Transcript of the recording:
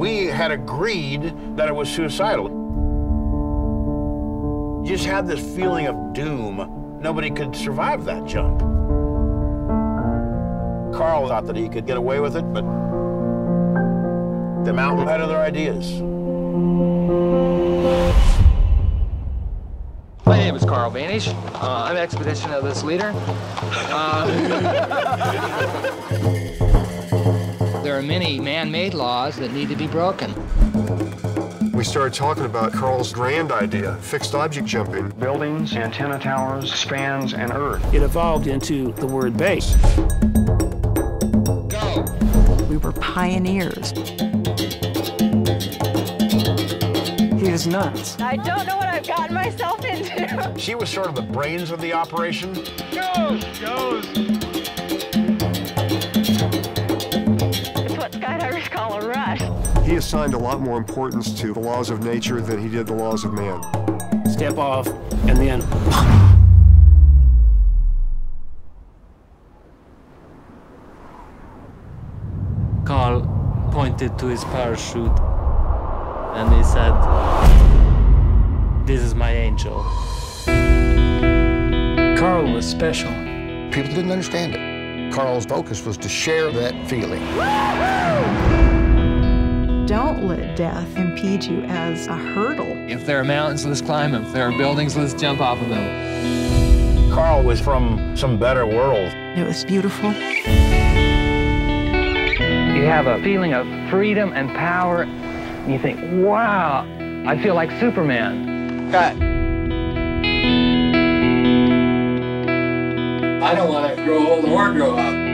We had agreed that it was suicidal. You just had this feeling of doom. Nobody could survive that jump. Carl thought that he could get away with it, but the mountain had other ideas. My name is Carl Boenish. Uh, I'm expedition of this leader. Uh, there are many man-made laws that need to be broken. We started talking about Carl's grand idea, fixed object jumping. Buildings, antenna towers, spans, and earth. It evolved into the word base. Go! We were pioneers. He is nuts. I don't know what I've gotten myself into. She was sort of the brains of the operation. Goes! Goes! He assigned a lot more importance to the laws of nature than he did the laws of man. Step off, and then. Carl pointed to his parachute and he said, This is my angel. Carl was special. People didn't understand it. Carl's focus was to share that feeling. Don't let death impede you as a hurdle. If there are mountains, let's climb them. If there are buildings, let's jump off of them. Carl was from some better world. It was beautiful. You have a feeling of freedom and power, and you think, wow, I feel like Superman. Cut. I don't want to grow old or grow up.